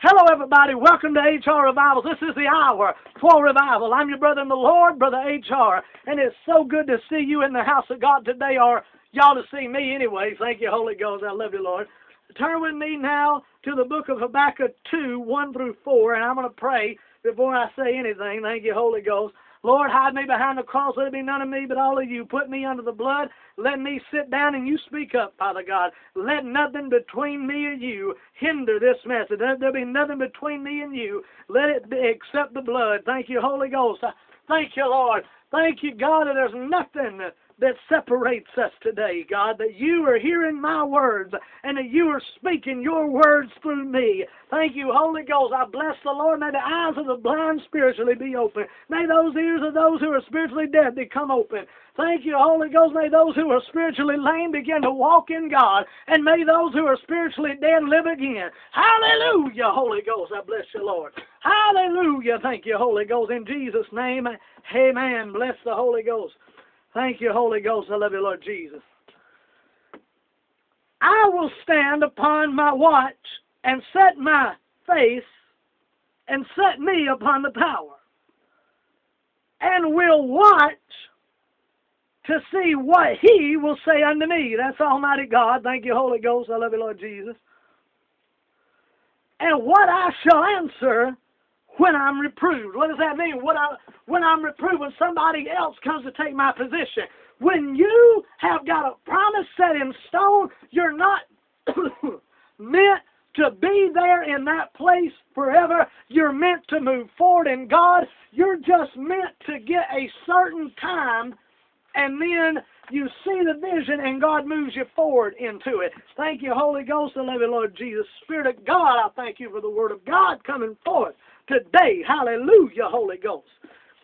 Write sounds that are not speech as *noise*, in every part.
Hello, everybody. Welcome to HR Revivals. This is the hour for revival. I'm your brother in the Lord, Brother HR, and it's so good to see you in the house of God today, or y'all to see me anyway. Thank you, Holy Ghost. I love you, Lord. Turn with me now to the book of Habakkuk 2, 1 through 4, and I'm going to pray before I say anything. Thank you, Holy Ghost. Lord, hide me behind the cross. Let it be none of me, but all of you. Put me under the blood. Let me sit down and you speak up, Father God. Let nothing between me and you hinder this message. Let there be nothing between me and you. Let it be except the blood. Thank you, Holy Ghost. Thank you, Lord. Thank you, God, that there's nothing that separates us today, God, that you are hearing my words and that you are speaking your words through me. Thank you, Holy Ghost. I bless the Lord. May the eyes of the blind spiritually be open. May those ears of those who are spiritually dead become open. Thank you, Holy Ghost. May those who are spiritually lame begin to walk in God. And may those who are spiritually dead live again. Hallelujah, Holy Ghost. I bless you, Lord. Hallelujah. Thank you, Holy Ghost. In Jesus' name, amen. Bless the Holy Ghost. Thank you, Holy Ghost. I love you, Lord Jesus. I will stand upon my watch and set my face and set me upon the power and will watch to see what he will say unto me. That's Almighty God. Thank you, Holy Ghost. I love you, Lord Jesus. And what I shall answer when I'm reproved. What does that mean? When, I, when I'm reproved, when somebody else comes to take my position. When you have got a promise set in stone, you're not *coughs* meant to be there in that place forever. You're meant to move forward in God. You're just meant to get a certain time and then you see the vision and God moves you forward into it. Thank you, Holy Ghost, and you, Lord Jesus. Spirit of God, I thank you for the Word of God coming forth today. Hallelujah, Holy Ghost.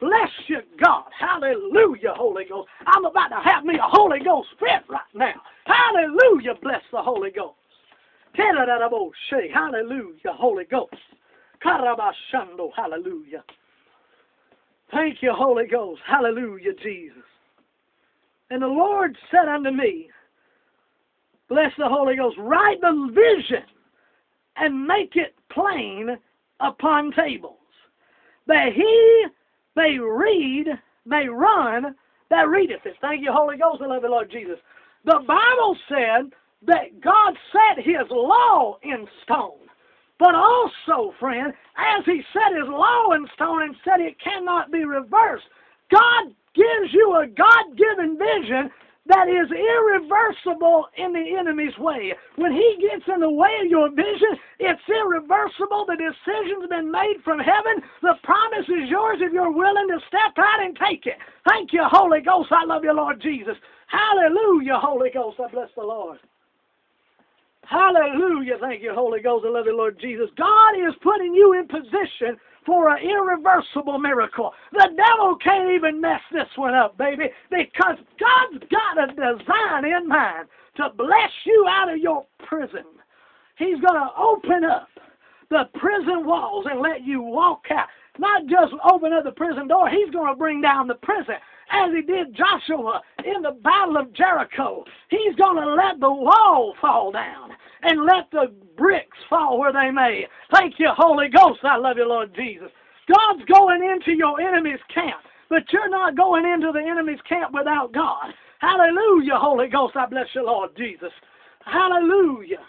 Bless you, God. Hallelujah, Holy Ghost. I'm about to have me a Holy Ghost fit right now. Hallelujah, bless the Holy Ghost. Hallelujah, Holy Ghost. Karabashando, hallelujah. Thank you, Holy Ghost. Hallelujah, Jesus. And the Lord said unto me, Bless the Holy Ghost, write the vision and make it plain upon tables, that he may read, may run, that readeth it. Thank you, Holy Ghost, I love you, Lord Jesus. The Bible said that God set his law in stone. But also, friend, as he set his law in stone and said it cannot be reversed, God gives you a God given vision that is irreversible in the enemy's way. When he gets in the way of your vision, it's irreversible. The decision's been made from heaven. The promise is yours if you're willing to step out and take it. Thank you, Holy Ghost. I love you, Lord Jesus. Hallelujah, Holy Ghost. I bless the Lord. Hallelujah. Thank you, Holy Ghost. I love you, Lord Jesus. God is putting you in position for an irreversible miracle. The devil can't even mess this one up, baby, because God's got a design in mind to bless you out of your prison. He's going to open up the prison walls and let you walk out. Not just open up the prison door, he's going to bring down the prison as he did Joshua in the battle of Jericho. He's going to let the wall fall down and let the bricks fall where they may. Thank you, Holy Ghost. I love you, Lord Jesus. God's going into your enemy's camp, but you're not going into the enemy's camp without God. Hallelujah, Holy Ghost. I bless you, Lord Jesus. Hallelujah.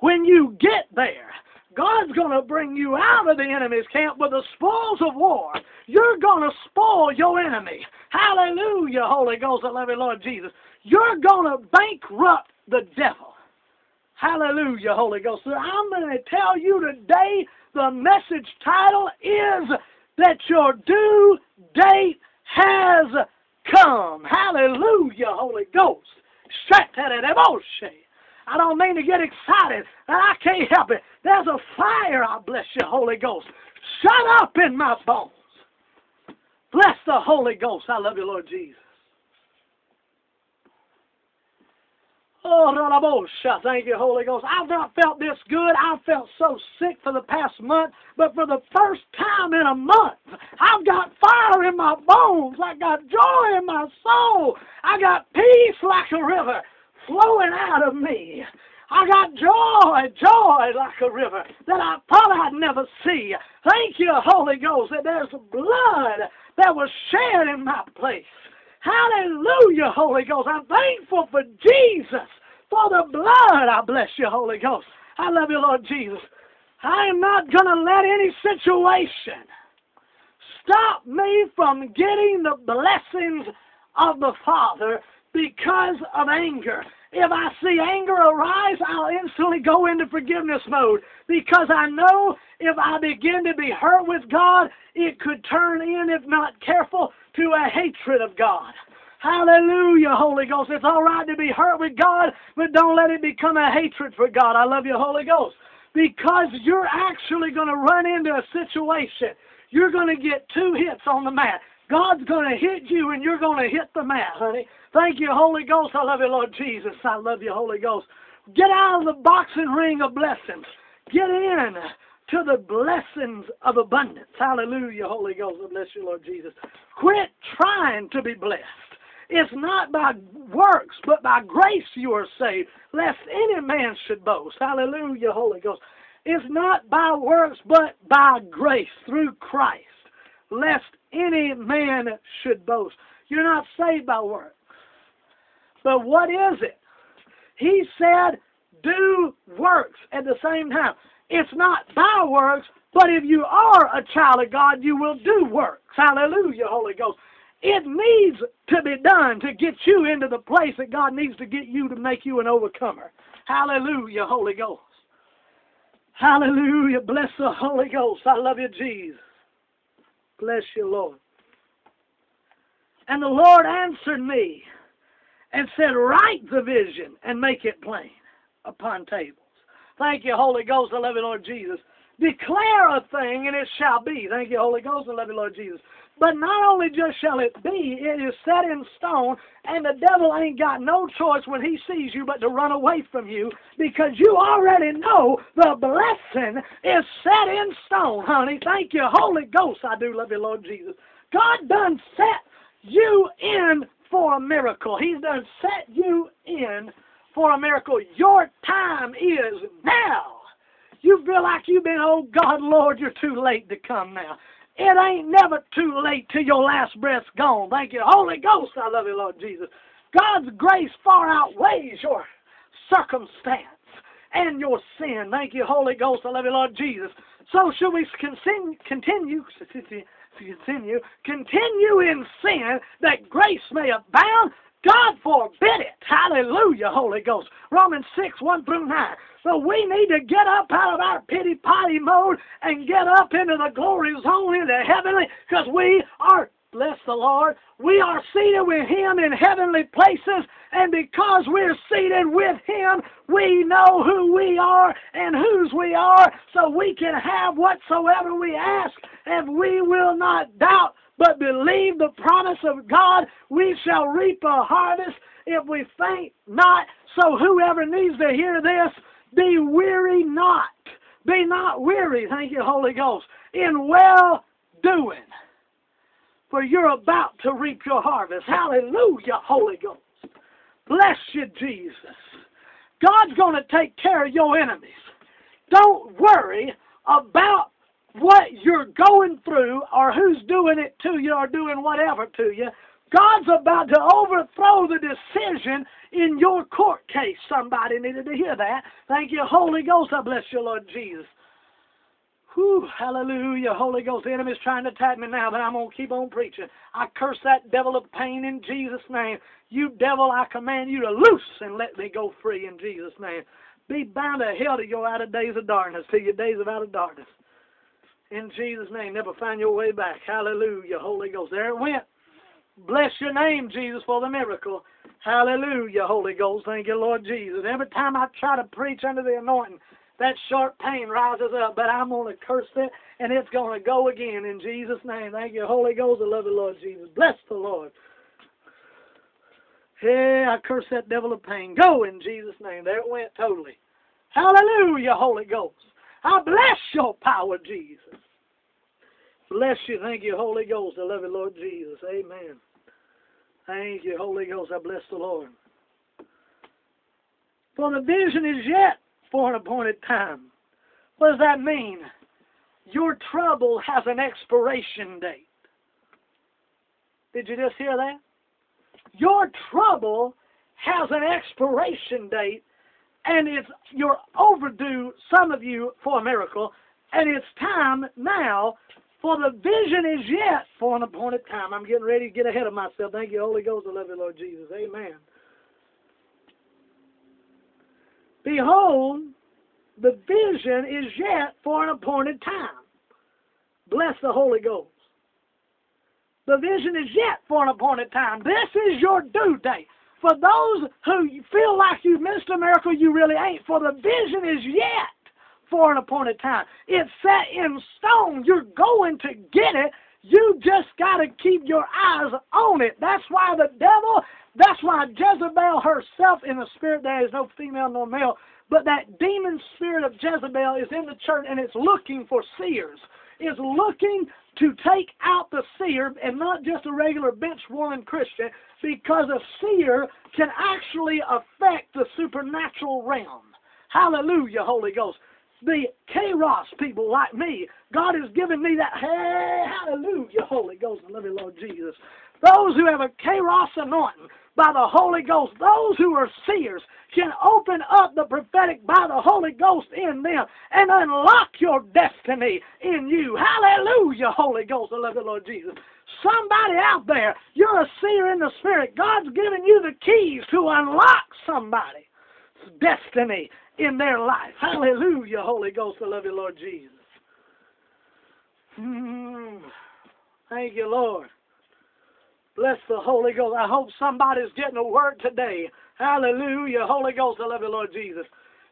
When you get there, God's going to bring you out of the enemy's camp with the spoils of war. You're going to spoil your enemy. Hallelujah, Holy Ghost. I love you, Lord Jesus. You're going to bankrupt the devil. Hallelujah, Holy Ghost. I'm going to tell you today the message title is that your due date has come. Hallelujah, Holy Ghost. I don't mean to get excited, and I can't help it. There's a fire, I bless you, Holy Ghost. Shut up in my bones. Bless the Holy Ghost. I love you, Lord Jesus. Oh, Ralabosha, thank you, Holy Ghost. I've not felt this good. I've felt so sick for the past month, but for the first time in a month, I've got fire in my bones. I got joy in my soul. I got peace like a river flowing out of me. I got joy, joy like a river that I thought I'd never see. Thank you, Holy Ghost, that there's blood that was shed in my place. Hallelujah, Holy Ghost. I'm thankful for Jesus, for the blood. I bless you, Holy Ghost. I love you, Lord Jesus. I am not going to let any situation stop me from getting the blessings of the Father because of anger. If I see anger arise, I'll instantly go into forgiveness mode because I know if I begin to be hurt with God, it could turn in, if not careful, to a hatred of God. Hallelujah, Holy Ghost. It's all right to be hurt with God, but don't let it become a hatred for God. I love you, Holy Ghost. Because you're actually going to run into a situation. You're going to get two hits on the mat. God's going to hit you and you're going to hit the mat, honey. Thank you, Holy Ghost. I love you, Lord Jesus. I love you, Holy Ghost. Get out of the boxing ring of blessings. Get in to the blessings of abundance. Hallelujah, Holy Ghost. I bless you, Lord Jesus. Quit trying to be blessed. It's not by works, but by grace you are saved, lest any man should boast. Hallelujah, Holy Ghost. It's not by works, but by grace through Christ, lest any man should boast. You're not saved by works. But what is it? He said, do works at the same time. It's not by works, but if you are a child of God, you will do works. Hallelujah, Holy Ghost. It needs to be done to get you into the place that God needs to get you to make you an overcomer. Hallelujah, Holy Ghost. Hallelujah. Bless the Holy Ghost. I love you, Jesus. Bless you, Lord. And the Lord answered me and said, Write the vision and make it plain upon tables. Thank you, Holy Ghost. I love you, Lord Jesus. Declare a thing and it shall be. Thank you, Holy Ghost. I love you, Lord Jesus. But not only just shall it be, it is set in stone, and the devil ain't got no choice when he sees you but to run away from you because you already know the blessing is set in stone, honey. Thank you, Holy Ghost. I do love you, Lord Jesus. God done set you in for a miracle. He's done set you in for a miracle. Your time is now. You feel like you've been, oh God, Lord, you're too late to come now. It ain't never too late till your last breath's gone. Thank you. Holy Ghost, I love you, Lord Jesus. God's grace far outweighs your circumstance and your sin. Thank you, Holy Ghost. I love you, Lord Jesus. So should we continue, continue, continue, continue in sin that grace may abound? God forbid it. Hallelujah, Holy Ghost. Romans 6, 1 through 9. So we need to get up out of our pity potty mode and get up into the glory zone, into heavenly, because we are, bless the Lord, we are seated with Him in heavenly places, and because we're seated with Him, we know who we are and whose we are, so we can have whatsoever we ask, and we will not doubt but believe the promise of God, we shall reap a harvest if we faint not. So whoever needs to hear this, be weary not. Be not weary, thank you, Holy Ghost, in well doing. For you're about to reap your harvest. Hallelujah, Holy Ghost. Bless you, Jesus. God's going to take care of your enemies. Don't worry about what you're going through or who's doing it to you or doing whatever to you. God's about to overthrow the decision in your court case. Somebody needed to hear that. Thank you, Holy Ghost. I bless you, Lord Jesus. Whew, hallelujah. Holy Ghost, the enemy's trying to attack me now, but I'm going to keep on preaching. I curse that devil of pain in Jesus' name. You devil, I command you to loose and let me go free in Jesus' name. Be bound to hell to your outer days of darkness, to your days of out of darkness. In Jesus' name, never find your way back. Hallelujah, Holy Ghost. There it went. Bless your name, Jesus, for the miracle. Hallelujah, Holy Ghost. Thank you, Lord Jesus. Every time I try to preach under the anointing, that sharp pain rises up, but I'm going to curse it, and it's going to go again in Jesus' name. Thank you, Holy Ghost. I love you, Lord Jesus. Bless the Lord. Hey, I curse that devil of pain. Go in Jesus' name. There it went totally. Hallelujah, Holy Ghost. I bless your power, Jesus. Bless you. Thank you, Holy Ghost. I love you, Lord Jesus. Amen. Thank you, Holy Ghost. I bless the Lord. For the vision is yet for an appointed time. What does that mean? Your trouble has an expiration date. Did you just hear that? Your trouble has an expiration date, and it's you're overdue, some of you, for a miracle, and it's time now for the vision is yet for an appointed time. I'm getting ready to get ahead of myself. Thank you, Holy Ghost. I love you, Lord Jesus. Amen. Behold, the vision is yet for an appointed time. Bless the Holy Ghost. The vision is yet for an appointed time. This is your due date. For those who feel like you've missed a miracle, you really ain't. For the vision is yet for an appointed time. It's set in stone. You're going to get it. You just got to keep your eyes on it. That's why the devil, that's why Jezebel herself in the spirit, there is no female nor male, but that demon spirit of Jezebel is in the church and it's looking for seers. Is looking to take out the seer and not just a regular bench warming Christian because a seer can actually affect the supernatural realm. Hallelujah, Holy Ghost. The Kairos people like me, God has given me that, hey, hallelujah, Holy Ghost, and you, Lord Jesus. Those who have a Kairos anointing by the Holy Ghost, those who are seers, can open up the prophetic by the Holy Ghost in them and unlock your destiny in you. Hallelujah, Holy Ghost. Love you, Lord Jesus. Somebody out there, you're a seer in the Spirit. God's given you the keys to unlock somebody's destiny in their life. Hallelujah, Holy Ghost. I love you, Lord Jesus. Mm. Thank you, Lord. Bless the Holy Ghost. I hope somebody's getting a word today. Hallelujah. Holy Ghost, I love you, Lord Jesus.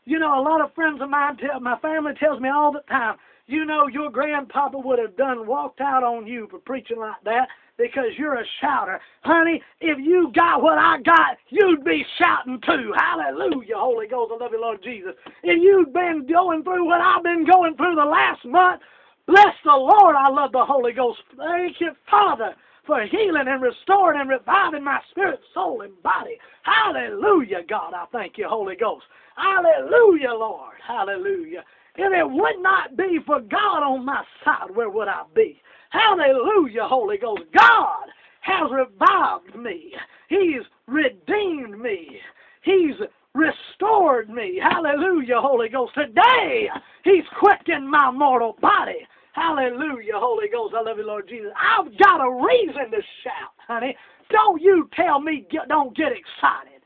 You know, a lot of friends of mine tell my family tells me all the time, you know, your grandpapa would have done walked out on you for preaching like that because you're a shouter. Honey, if you got what I got, you'd be shouting too. Hallelujah, Holy Ghost. I love you, Lord Jesus. If you'd been going through what I've been going through the last month, bless the Lord. I love the Holy Ghost. Thank you, Father for healing and restoring and reviving my spirit, soul, and body. Hallelujah, God. I thank you, Holy Ghost. Hallelujah, Lord. Hallelujah. If it would not be for God on my side, where would I be? Hallelujah, Holy Ghost. God has revived me. He's redeemed me. He's restored me. Hallelujah, Holy Ghost. Today, He's quickened my mortal body. Hallelujah, Holy Ghost. I love you, Lord Jesus. I've got a reason to shout, honey. Don't you tell me don't get excited.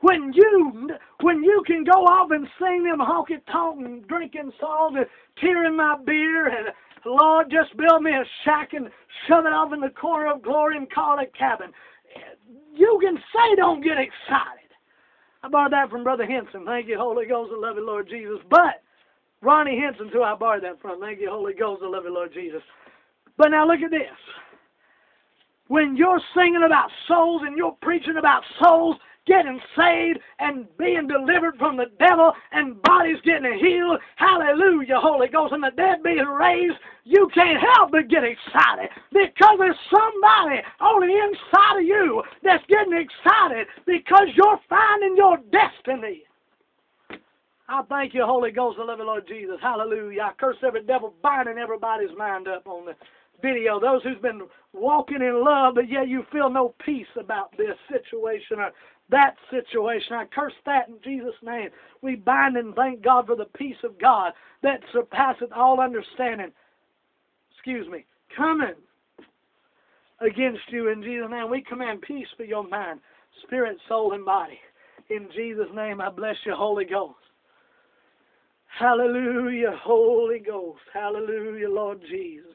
When you when you can go off and sing them honky tonk and drinking songs and tearing my beer and Lord just build me a shack and shove it off in the corner of glory and call it cabin. You can say don't get excited. I borrowed that from Brother Henson. Thank you, Holy Ghost. Love you, Lord Jesus. But Ronnie Henson's who I borrowed that from. Thank you, Holy Ghost. Love you, Lord Jesus. But now look at this. When you're singing about souls and you're preaching about souls getting saved and being delivered from the devil and bodies getting healed, hallelujah, Holy Ghost, and the dead being raised, you can't help but get excited because there's somebody on the inside of you that's getting excited because you're finding your destiny. I thank you, Holy Ghost. Love you, Lord Jesus. Hallelujah. I curse every devil binding everybody's mind up on the video. Those who's been walking in love, but yet you feel no peace about this situation or that situation. I curse that in Jesus' name. We bind and thank God for the peace of God that surpasseth all understanding. Excuse me. Coming against you in Jesus' name. We command peace for your mind, spirit, soul, and body. In Jesus' name, I bless you, Holy Ghost. Hallelujah, Holy Ghost. Hallelujah, Lord Jesus.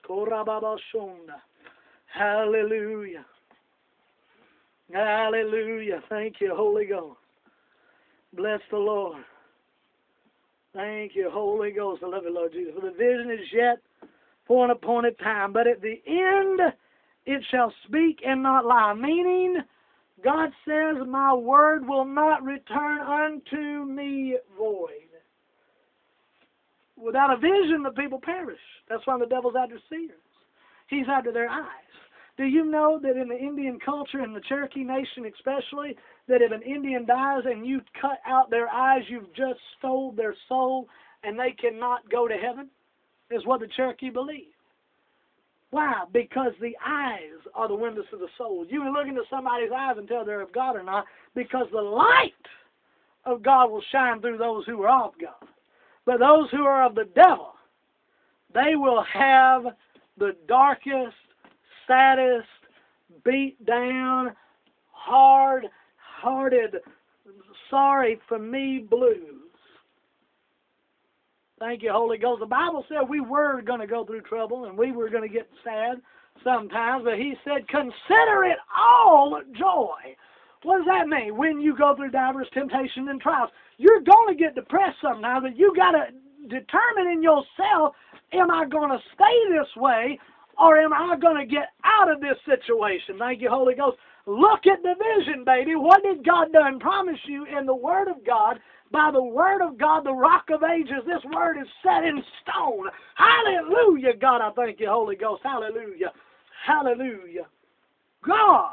Hallelujah. Hallelujah. Thank you, Holy Ghost. Bless the Lord. Thank you, Holy Ghost. I love you, Lord Jesus. For the vision is yet for an appointed time, but at the end it shall speak and not lie. Meaning, God says, My word will not return unto me void. Without a vision, the people perish. That's why the devil's after seers. He's after their eyes. Do you know that in the Indian culture, in the Cherokee Nation especially, that if an Indian dies and you cut out their eyes, you've just stole their soul and they cannot go to heaven? Is what the Cherokee believe. Why? Because the eyes are the windows to the soul. You can look into somebody's eyes and tell they're of God or not, because the light of God will shine through those who are of God. But those who are of the devil, they will have the darkest, saddest, beat down, hard hearted, sorry for me blues. Thank you, Holy Ghost. The Bible said we were going to go through trouble and we were going to get sad sometimes, but He said, consider it all joy. What does that mean? When you go through diverse temptation and trials, you're going to get depressed sometimes, but you got to determine in yourself, am I going to stay this way or am I going to get out of this situation? Thank you, Holy Ghost. Look at the vision, baby. What did God done promise you in the Word of God? By the Word of God, the rock of ages, this Word is set in stone. Hallelujah, God. I thank you, Holy Ghost. Hallelujah. Hallelujah. God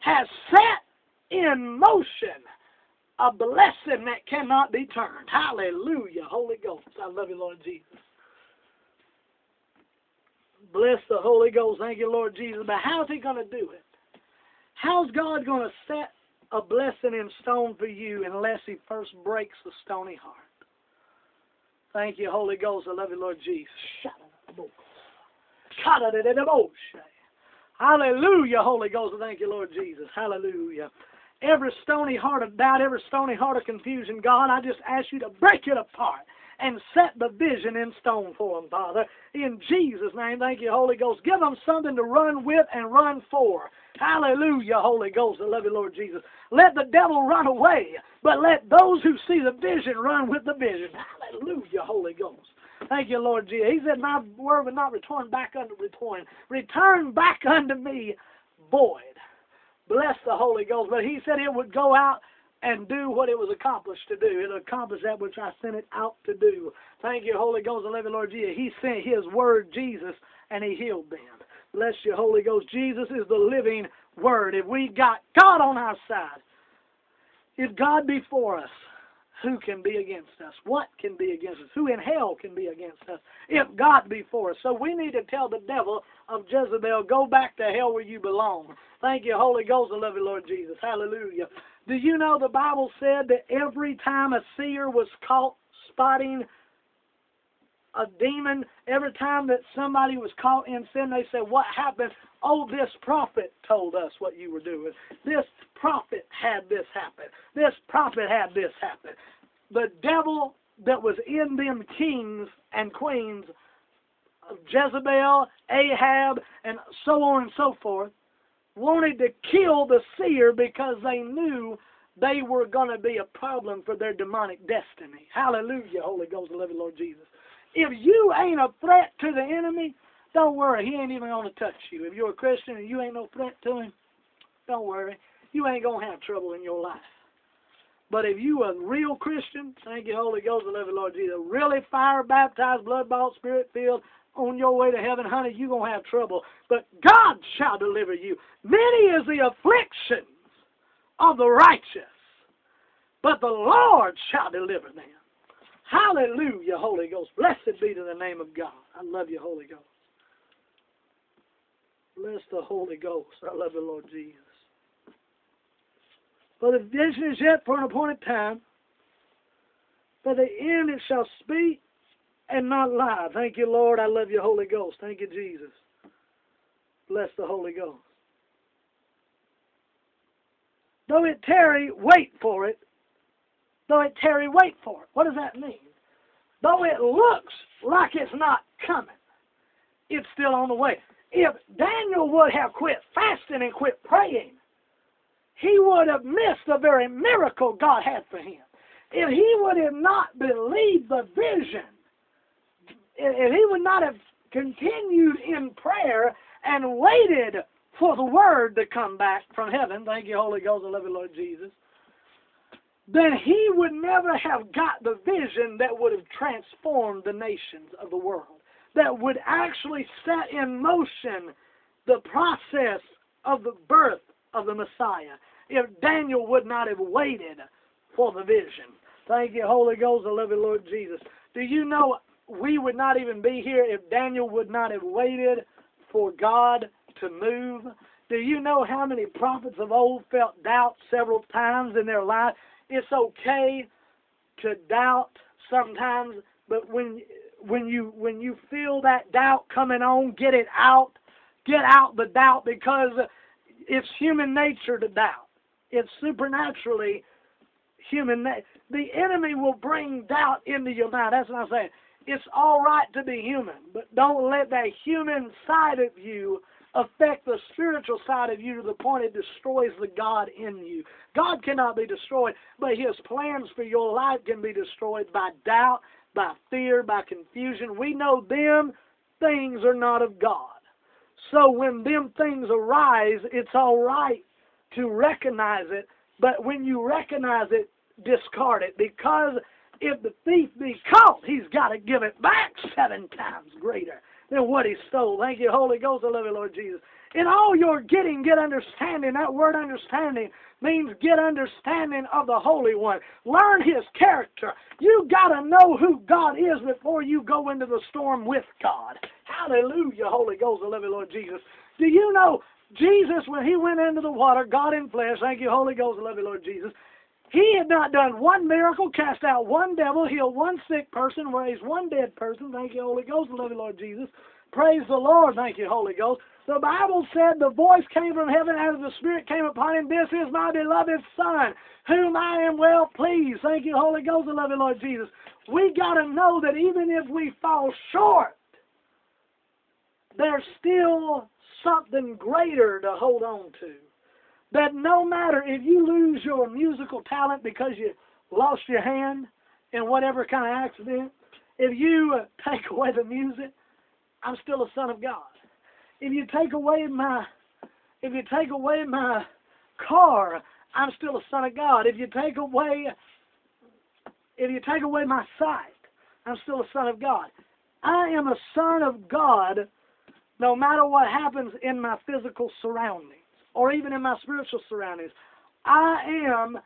has set in motion a blessing that cannot be turned. Hallelujah, Holy Ghost. I love you, Lord Jesus. Bless the Holy Ghost. Thank you, Lord Jesus. But how's He going to do it? How's God going to set a blessing in stone for you unless He first breaks the stony heart? Thank you, Holy Ghost. I love you, Lord Jesus. Hallelujah, Holy Ghost. Thank you, Lord Jesus. Hallelujah every stony heart of doubt, every stony heart of confusion, God, I just ask you to break it apart and set the vision in stone for them, Father. In Jesus' name, thank you, Holy Ghost. Give them something to run with and run for. Hallelujah, Holy Ghost. I love you, Lord Jesus. Let the devil run away, but let those who see the vision run with the vision. Hallelujah, Holy Ghost. Thank you, Lord Jesus. He said, My word will not return back unto return. Return back unto me void bless the Holy Ghost, but he said it would go out and do what it was accomplished to do. It accomplished that which I sent it out to do. Thank you, Holy Ghost, and living Lord Jesus. He sent his word, Jesus, and he healed them. Bless you, Holy Ghost. Jesus is the living word. If we got God on our side, if God be for us, who can be against us? What can be against us? Who in hell can be against us? If God be for us. So we need to tell the devil of Jezebel, go back to hell where you belong. Thank you, Holy Ghost. Love you, Lord Jesus. Hallelujah. Do you know the Bible said that every time a seer was caught spotting a demon, every time that somebody was caught in sin, they said, What happened? Oh, this prophet told us what you were doing. This prophet had this happen. This prophet had this happen. The devil that was in them kings and queens Jezebel, Ahab, and so on and so forth, wanted to kill the seer because they knew they were going to be a problem for their demonic destiny. Hallelujah, Holy Ghost, love you, Lord Jesus. If you ain't a threat to the enemy, don't worry, he ain't even going to touch you. If you're a Christian and you ain't no threat to him, don't worry, you ain't going to have trouble in your life. But if you a real Christian, thank you, Holy Ghost, love you, Lord Jesus, really fire baptized, blood bought, spirit filled, on your way to heaven, honey, you're going to have trouble. But God shall deliver you. Many is the afflictions of the righteous, but the Lord shall deliver them. Hallelujah, Holy Ghost. Blessed be to the name of God. I love you, Holy Ghost. Bless the Holy Ghost. I love you, Lord Jesus. For the vision is yet for an appointed time. By the end it shall speak and not lie. Thank you, Lord. I love you, Holy Ghost. Thank you, Jesus. Bless the Holy Ghost. Though it tarry, wait for it. Though it tarry, wait for it. What does that mean? Though it looks like it's not coming, it's still on the way. If Daniel would have quit fasting and quit praying, he would have missed the very miracle God had for him. If he would have not believed the vision if he would not have continued in prayer and waited for the word to come back from heaven, thank you, Holy Ghost, I love you, Lord Jesus, then he would never have got the vision that would have transformed the nations of the world, that would actually set in motion the process of the birth of the Messiah if Daniel would not have waited for the vision. Thank you, Holy Ghost. I love you, Lord Jesus. Do you know we would not even be here if Daniel would not have waited for God to move? Do you know how many prophets of old felt doubt several times in their life? It's okay to doubt sometimes, but when when you when you feel that doubt coming on, get it out. Get out the doubt because it's human nature to doubt. It's supernaturally human. The enemy will bring doubt into your mind. That's what I'm saying. It's all right to be human, but don't let that human side of you affect the spiritual side of you to the point it destroys the God in you. God cannot be destroyed, but His plans for your life can be destroyed by doubt, by fear, by confusion. We know them things are not of God. So when them things arise, it's all right to recognize it, but when you recognize it, discard it because if the thief be caught, he's got to give it back seven times greater than what he stole. Thank you, Holy Ghost. I love you, Lord Jesus. In all your getting, get understanding. That word understanding means get understanding of the Holy One. Learn His character. You got to know who God is before you go into the storm with God. Hallelujah, Holy Ghost. I love you, Lord Jesus. Do you know Jesus, when He went into the water, God in flesh, thank you, Holy Ghost. I love you, Lord Jesus. He had not done one miracle, cast out one devil, healed one sick person, raised one dead person. Thank you, Holy Ghost. Love you, Lord Jesus. Praise the Lord. Thank you, Holy Ghost. The Bible said the voice came from heaven as the Spirit came upon him. This is my beloved Son, whom I am well pleased. Thank you, Holy Ghost. Love you, Lord Jesus. We got to know that even if we fall short, there's still something greater to hold on to that no matter if you lose your musical talent because you lost your hand in whatever kind of accident, if you uh, *laughs* take away the music, I'm still a son of God. If you take away my, if you take away my car, I'm still a son of God. If you take away, if you take away my sight, I'm still a son of God. I am a son of God no matter what happens in my physical surroundings or even in my spiritual surroundings. I am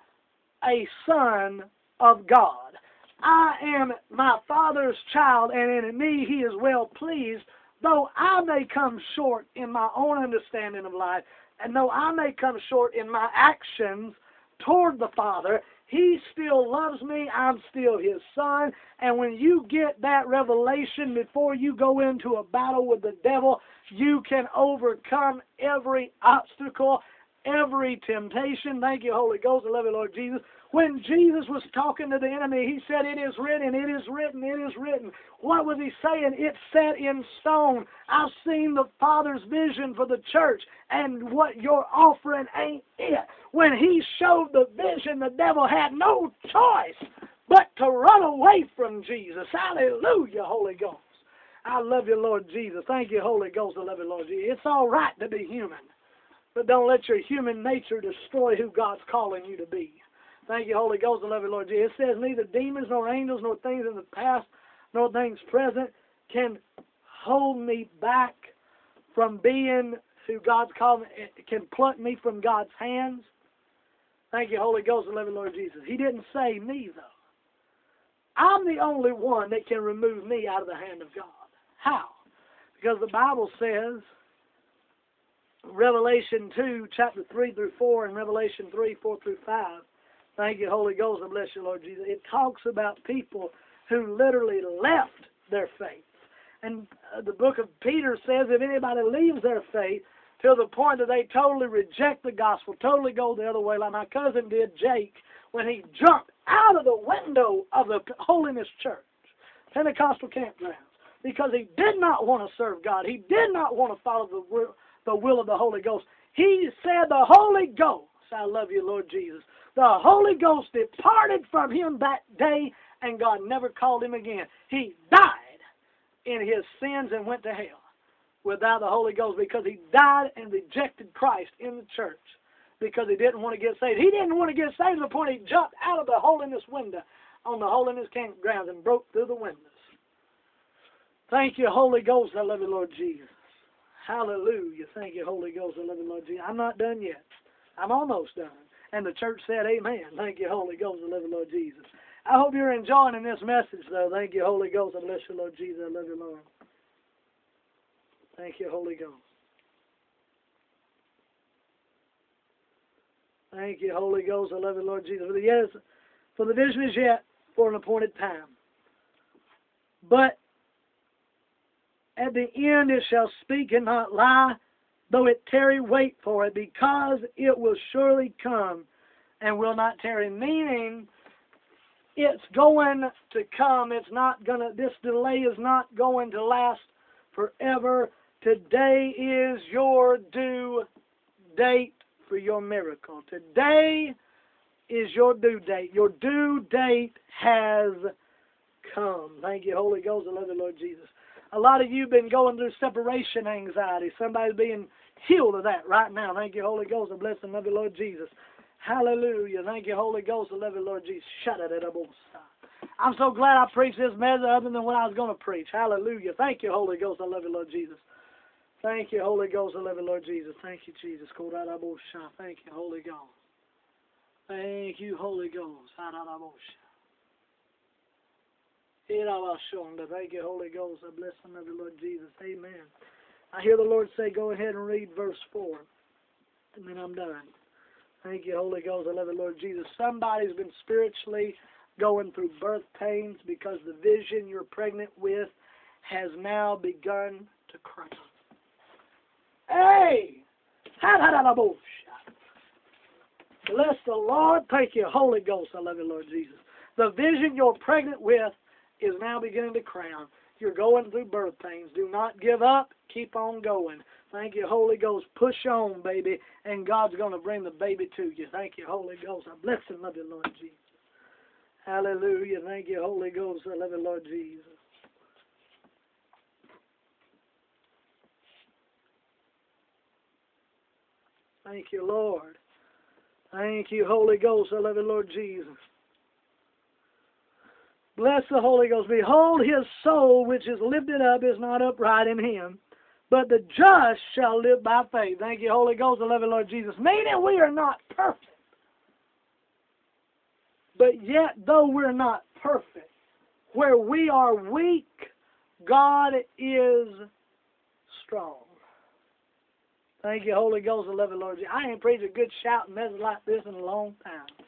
a son of God. I am my Father's child, and in me He is well pleased, though I may come short in my own understanding of life, and though I may come short in my actions toward the Father, He still loves me. I'm still His son. And when you get that revelation before you go into a battle with the devil, you can overcome every obstacle, every temptation. Thank you, Holy Ghost. I love you, Lord Jesus. When Jesus was talking to the enemy, he said, It is written, it is written, it is written. What was he saying? It's set in stone. I've seen the Father's vision for the church, and what you're offering ain't it. When he showed the vision, the devil had no choice but to run away from Jesus. Hallelujah, Holy Ghost. I love you, Lord Jesus. Thank you, Holy Ghost. I love you, Lord Jesus. It's all right to be human, but don't let your human nature destroy who God's calling you to be. Thank you, Holy Ghost. I love you, Lord Jesus. It says neither demons nor angels nor things in the past nor things present can hold me back from being who God's called me, can pluck me from God's hands. Thank you, Holy Ghost. Love you, Lord Jesus. He didn't say me, though. I'm the only one that can remove me out of the hand of God. How? Because the Bible says, Revelation 2, chapter 3 through 4, and Revelation 3, 4 through 5. Thank you, Holy Ghost, and bless you, Lord Jesus. It talks about people who literally left their faith. And uh, the book of Peter says if anybody leaves their faith to the point that they totally reject the gospel, totally go the other way, like my cousin did, Jake, when he jumped out of the window of the Holiness Church, Pentecostal campgrounds, because he did not want to serve God. He did not want to follow the will, the will of the Holy Ghost. He said, The Holy Ghost, I love you, Lord Jesus. The Holy Ghost departed from him that day, and God never called him again. He died in his sins and went to hell without the Holy Ghost because he died and rejected Christ in the church because he didn't want to get saved. He didn't want to get saved to the point he jumped out of the holiness window on the holiness campground and broke through the windows. Thank you, Holy Ghost. I love you, Lord Jesus. Hallelujah. Thank you, Holy Ghost. I love you, Lord Jesus. I'm not done yet. I'm almost done. And the church said, Amen. Thank you, Holy Ghost. and love you, Lord Jesus. I hope you're enjoying this message, though. Thank you, Holy Ghost. and bless you, Lord Jesus. I love you, Lord. Thank you, Holy Ghost. Thank you, Holy Ghost. I love you, Lord Jesus. For the, yes, for the vision is yet for an appointed time. But at the end it shall speak and not lie, though it tarry, wait for it, because it will surely come and will not tarry. Meaning, it's going to come. It's not going to, this delay is not going to last forever. Today is your due date for your miracle. Today is your due date. Your due date has come. Thank you, Holy Ghost. I love you, Lord Jesus. A lot of you have been going through separation anxiety. Somebody's being healed of that right now. Thank you, Holy Ghost. Bless and love you, Lord Jesus. Hallelujah. Thank you, Holy Ghost. I love you, Lord Jesus. Shut it, I'm so glad I preached this message other than what I was going to preach. Hallelujah. Thank you, Holy Ghost. I love you, Lord Jesus. Thank you, Holy Ghost. I love you, Lord Jesus. Thank you, Jesus. Thank you, Holy Ghost. Thank you, Holy Ghost. Thank you, Holy Ghost. I bless and love you, Lord Jesus. Amen. I hear the Lord say, go ahead and read verse 4. And then I'm done. Thank you, Holy Ghost. I love you, Lord Jesus. Somebody's been spiritually going through birth pains because the vision you're pregnant with has now begun to crown. Hey! Bless the Lord. Thank you, Holy Ghost. I love you, Lord Jesus. The vision you're pregnant with is now beginning to crown. You're going through birth pains. Do not give up. Keep on going. Thank you, Holy Ghost. Push on, baby, and God's going to bring the baby to you. Thank you, Holy Ghost. I bless and love you, Lord Jesus. Hallelujah. Thank you, Holy Ghost. I love you, Lord Jesus. Thank you, Lord. Thank you, Holy Ghost. I love you, Lord Jesus. Bless the Holy Ghost. Behold, his soul which is lifted up is not upright in him, but the just shall live by faith. Thank you, Holy Ghost. You, Lord Jesus. Meaning we are not perfect. But yet, though we're not perfect, where we are weak, God is strong. Thank you, Holy Ghost. Love you, Lord. I ain't preached a good shouting message like this in a long time.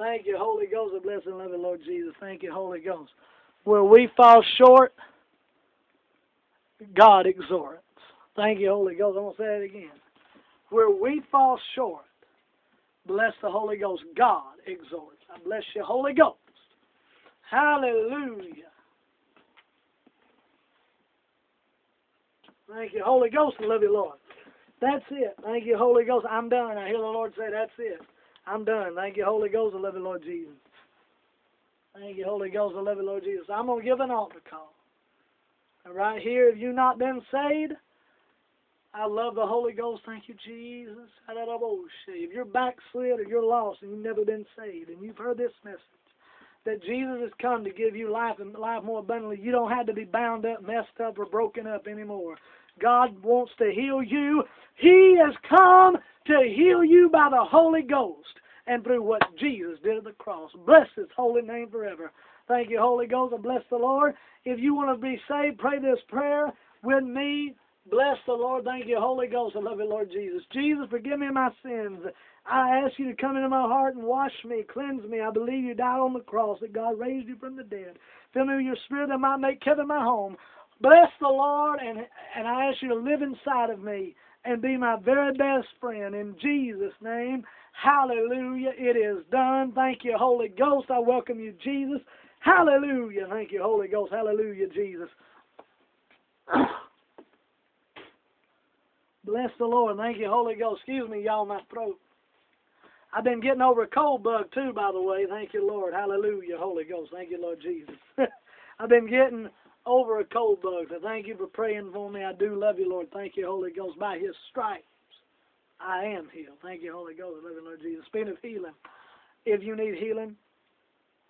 Thank you, Holy Ghost. I bless and love you, Lord Jesus. Thank you, Holy Ghost. Where we fall short, God exhorts. Thank you, Holy Ghost. I'm going to say it again. Where we fall short, bless the Holy Ghost. God exhorts. I bless you, Holy Ghost. Hallelujah. Thank you, Holy Ghost. I love you, Lord. That's it. Thank you, Holy Ghost. I'm done. I hear the Lord say, That's it. I'm done. Thank you, Holy Ghost. I love you, Lord Jesus. Thank you, Holy Ghost. I love you, Lord Jesus. I'm going to give an altar call. And right here, if you've not been saved, I love the Holy Ghost. Thank you, Jesus. If you're backslid or you're lost and you've never been saved and you've heard this message, that Jesus has come to give you life and life more abundantly, you don't have to be bound up, messed up, or broken up anymore. God wants to heal you. He has come to heal you by the Holy Ghost and through what Jesus did at the cross. Bless His holy name forever. Thank you, Holy Ghost, and bless the Lord. If you want to be saved, pray this prayer with me. Bless the Lord. Thank you, Holy Ghost. I love you, Lord Jesus. Jesus, forgive me my sins. I ask you to come into my heart and wash me, cleanse me. I believe you died on the cross, that God raised you from the dead. Fill me with your spirit that might make heaven my home. Bless the Lord, and, and I ask you to live inside of me and be my very best friend. In Jesus' name, hallelujah. It is done. Thank you, Holy Ghost. I welcome you, Jesus. Hallelujah. Thank you, Holy Ghost. Hallelujah, Jesus. *coughs* Bless the Lord. Thank you, Holy Ghost. Excuse me, y'all, my throat. I've been getting over a cold bug too, by the way. Thank you, Lord. Hallelujah, Holy Ghost. Thank you, Lord Jesus. *laughs* I've been getting over a cold bug. So thank you for praying for me. I do love you, Lord. Thank you, Holy Ghost. By His stripes, I am healed. Thank you, Holy Ghost. I love you, Lord Jesus. Speaking of healing, if you need healing,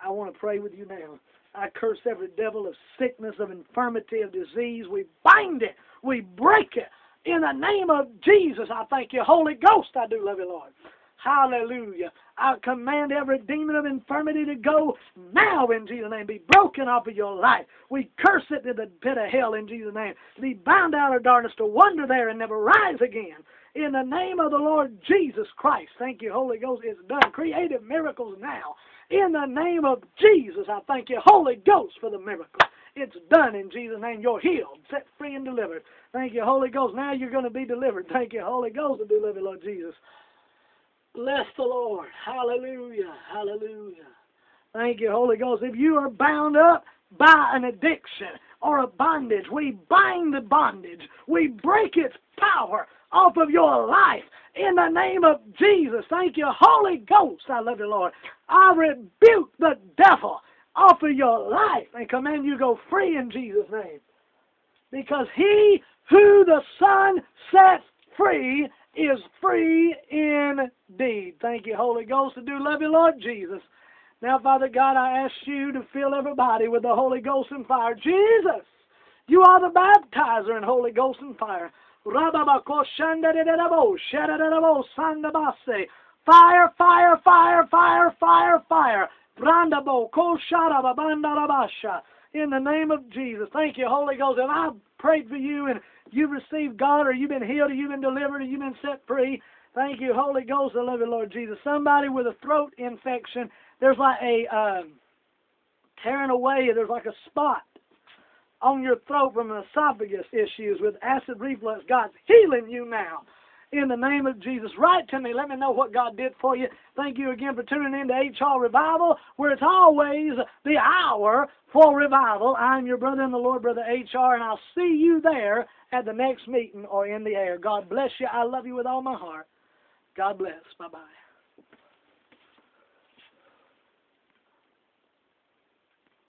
I want to pray with you now. I curse every devil of sickness, of infirmity, of disease. We bind it. We break it In the name of Jesus, I thank you. Holy Ghost, I do love you, Lord. Hallelujah. I command every demon of infirmity to go now in Jesus' name. Be broken off of your life. We curse it to the pit of hell in Jesus' name. Be bound out of darkness to wander there and never rise again. In the name of the Lord Jesus Christ. Thank you, Holy Ghost. It's done. Creative miracles now. In the name of Jesus, I thank you, Holy Ghost, for the miracle. It's done in Jesus' name. You're healed, set free, and delivered. Thank you, Holy Ghost. Now you're going to be delivered. Thank you, Holy Ghost, to deliver, Lord Jesus. Bless the Lord. Hallelujah. Hallelujah. Thank you, Holy Ghost. If you are bound up by an addiction or a bondage, we bind the bondage. We break its power off of your life in the name of Jesus. Thank you, Holy Ghost. I love you, Lord. I rebuke the devil off of your life and command you go free in Jesus' name. Because he who the Son sets free is free indeed. Thank you, Holy Ghost. I do love you, Lord Jesus. Now, Father God, I ask you to fill everybody with the Holy Ghost and fire. Jesus, you are the baptizer in Holy Ghost and fire. Fire, fire, fire, fire, fire, fire. In the name of Jesus. Thank you, Holy Ghost. And I prayed for you and you've received God or you've been healed or you've been delivered or you've been set free. Thank you, Holy Ghost. I love you, Lord Jesus. Somebody with a throat infection, there's like a um, tearing away, there's like a spot on your throat from esophagus issues with acid reflux. God's healing you now in the name of Jesus. Write to me. Let me know what God did for you. Thank you again for tuning in to HR Revival, where it's always the hour for revival. I'm your brother in the Lord, Brother HR, and I'll see you there at the next meeting or in the air. God bless you. I love you with all my heart. God bless. Bye bye.